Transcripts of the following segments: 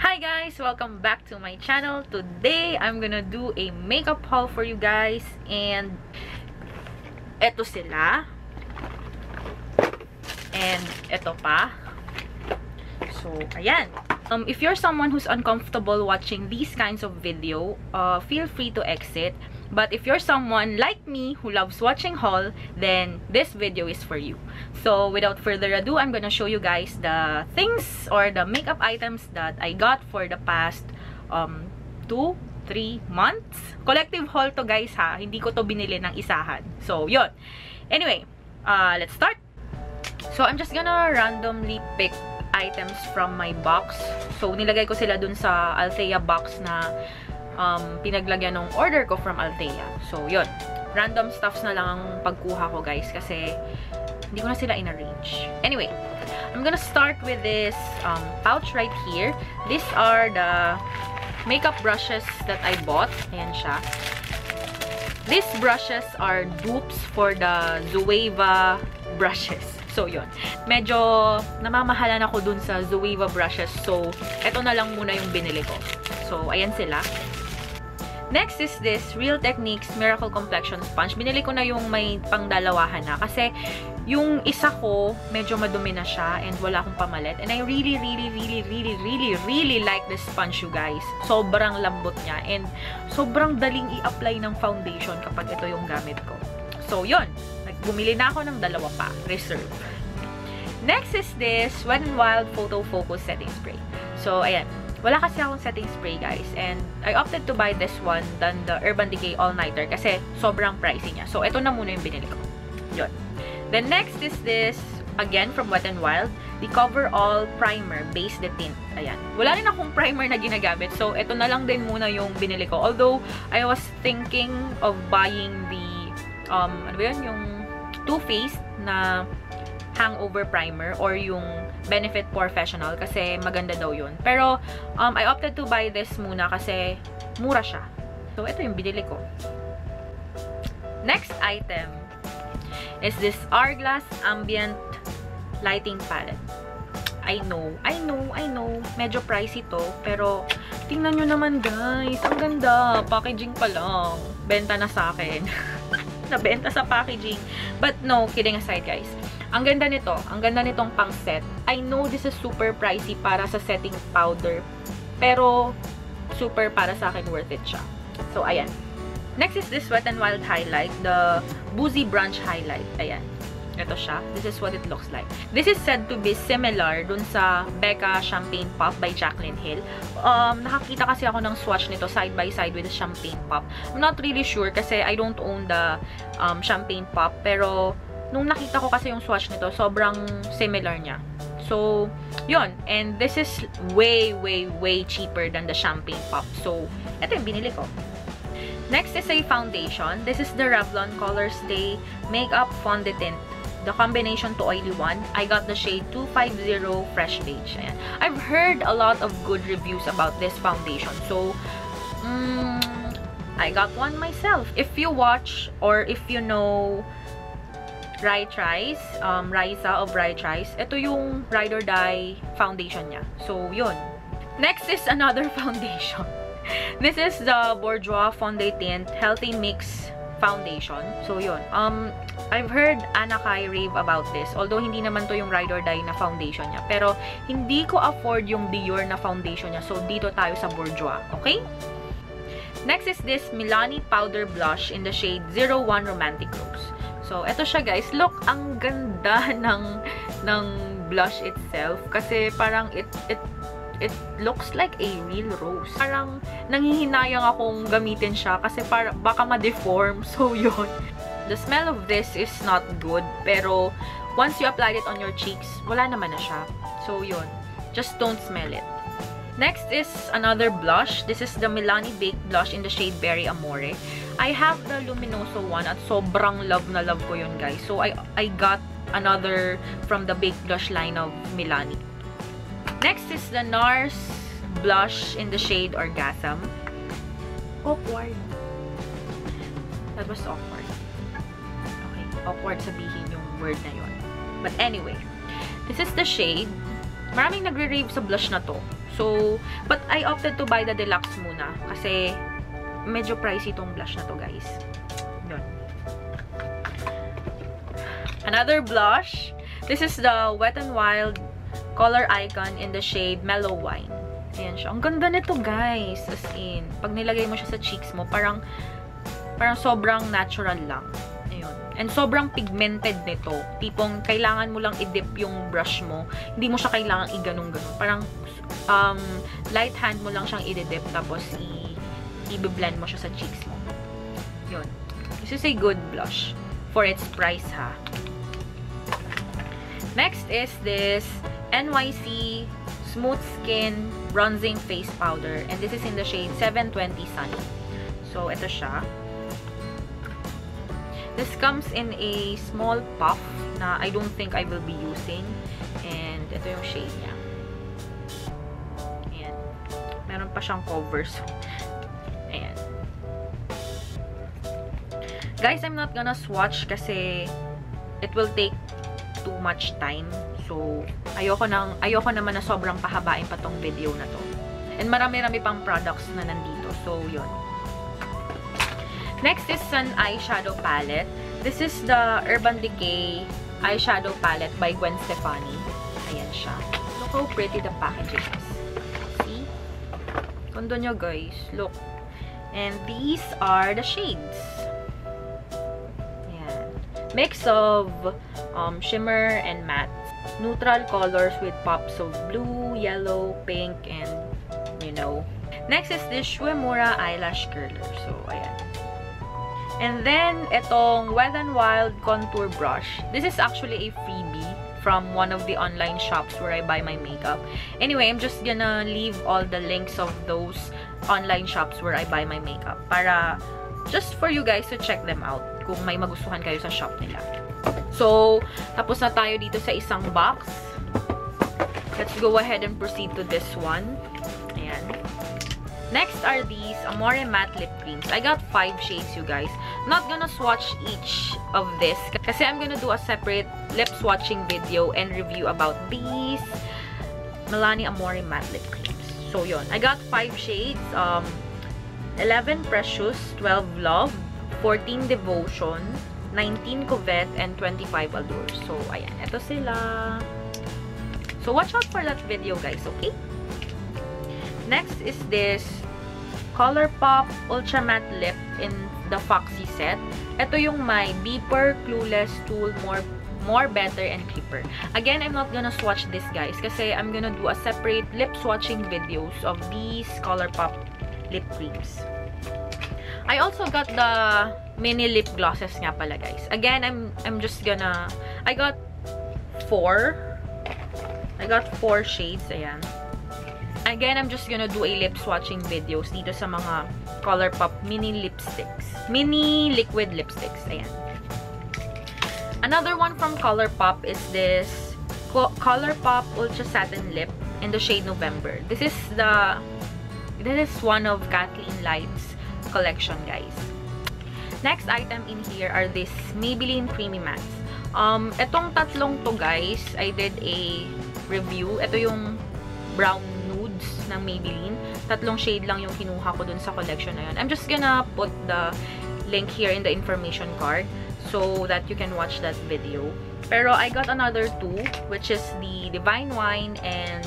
Hi guys! Welcome back to my channel. Today, I'm gonna do a makeup haul for you guys. And, eto sila. And, eto pa. So, ayan. Um, if you're someone who's uncomfortable watching these kinds of video, uh, feel free to exit. But if you're someone like me who loves watching haul, then this video is for you. So without further ado, I'm gonna show you guys the things or the makeup items that I got for the past um, 2, 3 months. Collective haul to guys ha. Hindi ko to binili ng isahan. So yun. Anyway, uh, let's start. So I'm just gonna randomly pick items from my box. So nilagay ko sila dun sa Althea box na um, pinaglagyan ng order ko from Althea. So, yun. Random stuffs na lang ang pagkuha ko, guys, kasi hindi ko na sila in-arrange. Anyway, I'm gonna start with this um, pouch right here. These are the makeup brushes that I bought. Ayan siya. These brushes are dupes for the Zoeva brushes. So, yun. Medyo namamahalan ako dun sa Zoeva brushes. So, eto na lang muna yung binili ko. So, ayan sila. Next is this Real Techniques Miracle Complexion Sponge. Binili ko na yung may pangdalawahan na. Kasi yung isa ko, medyo madumi na siya and wala akong pamalit. And I really, really, really, really, really, really like this sponge, you guys. Sobrang lambot niya. And sobrang daling i-apply ng foundation kapag ito yung gamit ko. So, yun. Bumili na ako ng dalawa pa. Reserve. Next is this Wet n Wild Photo Focus Setting Spray. So, ayan wala kasi akong setting spray, guys. And I opted to buy this one than the Urban Decay All-Nighter kasi sobrang pricey niya. So, ito na muna yung binili ko. Yun. Then, next is this, again, from Wet n Wild, the Cover All Primer Base the Tint. Ayan. Wala rin akong primer na ginagamit. So, ito na lang din muna yung binili ko. Although, I was thinking of buying the, um, ano ba yun? Yung Too Faced na hangover primer or yung Benefit Professional kasi maganda daw yun. Pero, um, I opted to buy this muna kasi mura siya. So, ito yung binili ko. Next item is this Hourglass Ambient Lighting Palette. I know, I know, I know. Medyo pricey to. Pero, tingnan nyo naman guys. Ang ganda. Packaging pa lang. Benta na sa akin. Nabenta sa packaging. But no, kidding aside guys. Ang ganda nito. Ang ganda nitong pang set. I know this is super pricey para sa setting powder. Pero, super para sa akin worth it siya. So, ayan. Next is this Wet n Wild highlight. The Boozy Brunch highlight. Ayan. Ito siya. This is what it looks like. This is said to be similar dun sa Becca Champagne Pop by Jaclyn Hill. Um, nakakita kasi ako ng swatch nito side by side with the Champagne Pop. I'm not really sure kasi I don't own the um, Champagne Pop. Pero, nung nakita ko kasi yung swatch nito, sobrang similar niya. So, yun. And this is way, way, way cheaper than the Champagne Pop. So, ito yung binili ko. Next is a foundation. This is the Revlon Color Stay Makeup Fondant The combination to oily one. I got the shade 250 Fresh Beige. Ayan. I've heard a lot of good reviews about this foundation. So, mm, I got one myself. If you watch or if you know Right Rice, um, Raisa of Right Rice. Ito yung Ride or Die foundation niya. So, yun. Next is another foundation. This is the Bourjois Fondant Tint Healthy Mix Foundation. So, yun. Um, I've heard Anna Kai rave about this. Although, hindi naman to yung Ride or Die na foundation niya. Pero, hindi ko afford yung Dior na foundation niya. So, dito tayo sa Bourjois. Okay? Next is this Milani Powder Blush in the shade 01 Romantic Rose. So, eto siya guys. Look, ang ganda ng, ng blush itself. Kasi parang it, it, it looks like a real rose. Parang nanghihinayang akong gamitin siya kasi para, baka ma-deform. So, yun. The smell of this is not good. Pero, once you applied it on your cheeks, wala naman na siya. So, yun. Just don't smell it. Next is another blush. This is the Milani Baked Blush in the shade Berry Amore. I have the Luminoso one at sobrang love na love ko yun, guys. So, I, I got another from the Baked Blush line of Milani. Next is the NARS blush in the shade Orgasm. Awkward. That was awkward. Okay, awkward sabihin yung word na yun. But anyway, this is the shade maraming nagre-rave sa blush na to. So, but I opted to buy the deluxe muna kasi medyo pricey tong blush na to, guys. Yun. Another blush. This is the Wet n Wild Color Icon in the shade Mellow Wine. Ayan siya. Ang ganda nito, guys. As in, pag nilagay mo siya sa cheeks mo, parang parang sobrang natural lang. And sobrang pigmented nito. Tipong, kailangan mo lang i-dip yung brush mo. Hindi mo siya kailangan i-ganong-ganon. Parang, um, light hand mo lang siyang i-dip, tapos i-blend mo siya sa cheeks mo. Yun. This is a good blush for its price, ha. Next is this NYC Smooth Skin Bronzing Face Powder. And this is in the shade 720 Sunny. So, ito siya. This comes in a small puff na I don't think I will be using. And ito yung shade niya. Ayan. Meron pa siyang cover. So, ayan. Guys, I'm not gonna swatch kasi it will take too much time. So, ayoko, nang, ayoko naman na sobrang pahabain pa tong video na to. And marami-rami pang products na nandito. So, yun. Next is an eyeshadow palette. This is the Urban Decay eyeshadow palette by Gwen Stefani. Ayan siya. Look how pretty the packaging is. See? Kondo nyo guys. Look. And these are the shades. Ayan. Mix of um, shimmer and matte. Neutral colors with pops of blue, yellow, pink, and you know. Next is this Shuemura eyelash curler. So, ayan. And then, itong Wet n Wild Contour Brush. This is actually a freebie from one of the online shops where I buy my makeup. Anyway, I'm just gonna leave all the links of those online shops where I buy my makeup para just for you guys to check them out kung may magustuhan kayo sa shop nila. So, tapos na tayo dito sa isang box. Let's go ahead and proceed to this one. Ayan. Next are these Amore Matte Lip Creams. I got five shades, you guys. Not gonna swatch each of this kasi I'm gonna do a separate lip swatching video and review about these Milani Amore Matte Lip Creams. So, yon. I got five shades. Um, 11 Precious, 12 Love, 14 Devotion, 19 Covette, and 25 Allure. So, ayan. Ito sila. So, watch out for that video, guys. Okay? Next is this Colourpop Ultra Matte Lip in the Foxy set. Ito yung my Beeper Clueless Tool More more better and clipper. Again, I'm not gonna swatch this guys kasi I'm gonna do a separate lip swatching videos of these Colourpop lip creams. I also got the mini lip glosses nga pala guys. Again, I'm I'm just gonna I got four. I got four shades. Ayan. Again, I'm just gonna do a lip swatching videos dito sa mga Colourpop mini lipsticks. Mini liquid lipsticks. Ayan. Another one from Colourpop is this Colourpop Ultra Satin Lip in the shade November. This is the this is one of Kathleen Light's collection, guys. Next item in here are this Maybelline Creamy Mattes. Um, etong tatlong to, guys, I did a review. Ito yung brown ng Maybelline. Tatlong shade lang yung kinuha ko dun sa collection na yun. I'm just gonna put the link here in the information card so that you can watch that video. Pero I got another two, which is the Divine Wine and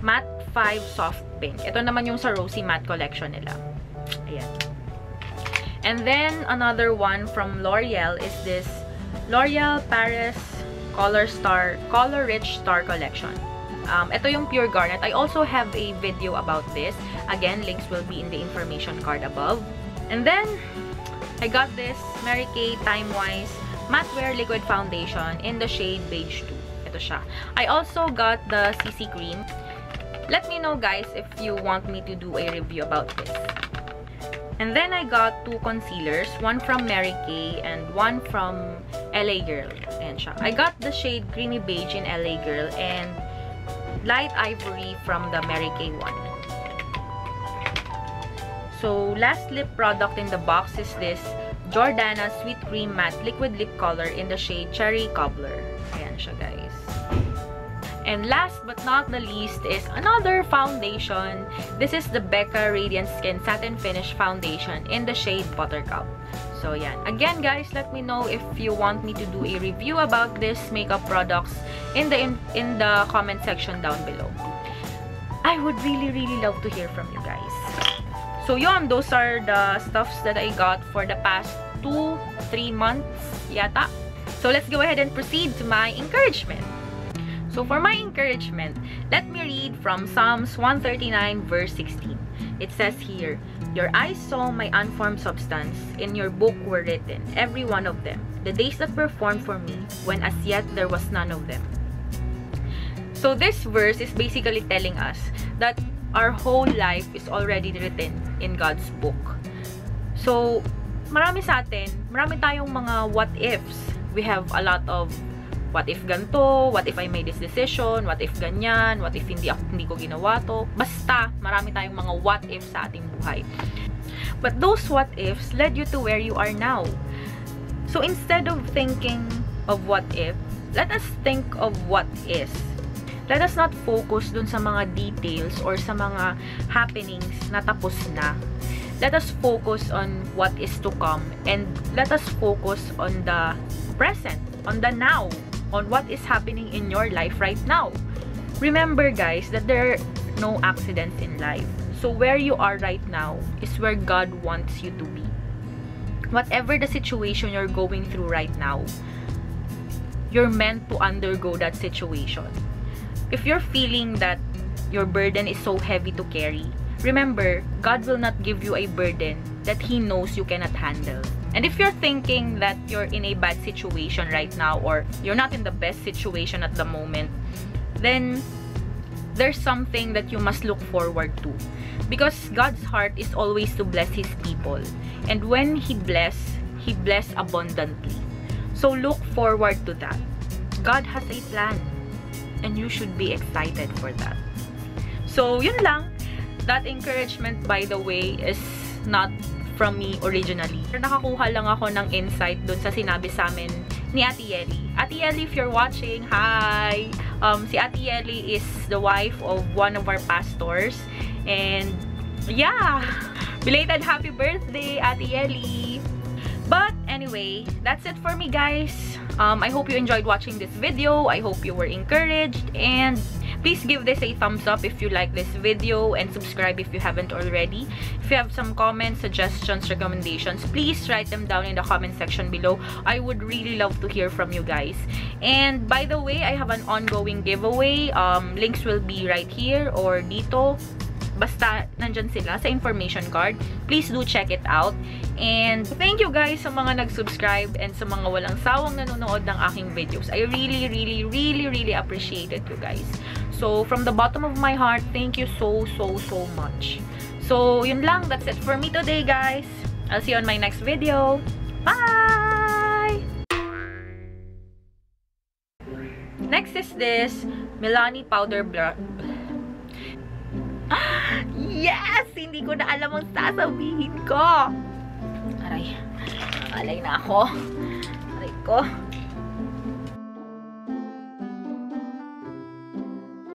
Matte 5 Soft Pink. Ito naman yung sa Rosy Matte collection nila. Ayan. And then, another one from L'Oreal is this L'Oreal Paris Color Star, Color Rich Star Collection. Um, ito yung Pure Garnet. I also have a video about this. Again, links will be in the information card above. And then, I got this Mary Kay Time Wise Matte Wear Liquid Foundation in the shade Beige 2. Ito siya. I also got the CC Cream. Let me know, guys, if you want me to do a review about this. And then I got two concealers. One from Mary Kay and one from LA Girl. Ayan siya. I got the shade Creamy Beige in LA Girl and Light Ivory from the Mary Kay one. So, last lip product in the box is this Jordana Sweet Cream Matte Liquid Lip Color in the shade Cherry Cobbler. Ayan siya, guys. And last but not the least is another foundation. This is the Becca Radiant Skin Satin Finish Foundation in the shade Buttercup. So, yan. Again, guys, let me know if you want me to do a review about this makeup products in the in, in the comment section down below. I would really, really love to hear from you guys. So, yon, those are the stuffs that I got for the past 2-3 months yata. So, let's go ahead and proceed to my encouragement. So, for my encouragement, let me read from Psalms 139 verse 16. It says here, Your eyes saw my unformed substance, in your book were written, every one of them, the days that were formed for me, when as yet there was none of them. So this verse is basically telling us that our whole life is already written in God's book. So, marami sa atin, marami tayong mga what ifs. We have a lot of what if ganto, what if I made this decision, what if ganyan, what if hindi ako hindi ko ginawa to. Basta, marami tayong mga what if sa ating buhay. But those what ifs led you to where you are now. So instead of thinking of what if, let us think of what is. Let us not focus dun sa mga details or sa mga happenings na tapos na. Let us focus on what is to come and let us focus on the present, on the now, on what is happening in your life right now. Remember guys that there are no accidents in life. So where you are right now is where God wants you to be. Whatever the situation you're going through right now, you're meant to undergo that situation. If you're feeling that your burden is so heavy to carry, remember, God will not give you a burden that He knows you cannot handle. And if you're thinking that you're in a bad situation right now or you're not in the best situation at the moment, then there's something that you must look forward to. Because God's heart is always to bless His people. And when He bless, He bless abundantly. So look forward to that. God has a plan. And you should be excited for that. So, yun lang. That encouragement, by the way, is not from me originally. Nakakuha lang ako ng insight dun sa sinabi sa amin ni Ate Yeli. Ate Yeli, if you're watching, hi! Um, si Ate Yeli is the wife of one of our pastors. And, yeah! Belated happy birthday, Ate Yeli! But, anyway, that's it for me, guys. Um, I hope you enjoyed watching this video. I hope you were encouraged. And, Please give this a thumbs up if you like this video and subscribe if you haven't already. If you have some comments, suggestions, recommendations, please write them down in the comment section below. I would really love to hear from you guys. And by the way, I have an ongoing giveaway. Um, links will be right here or dito basta nandyan sila sa information card. Please do check it out. And thank you guys sa mga nag-subscribe and sa mga walang sawang nanonood ng aking videos. I really, really, really, really appreciate it you guys. So, from the bottom of my heart, thank you so, so, so much. So, yun lang. That's it for me today, guys. I'll see you on my next video. Bye! Next is this Milani Powder Blur Yes! Hindi ko na alam ang sasabihin ko. Aray. Alay na ako. Aray ko.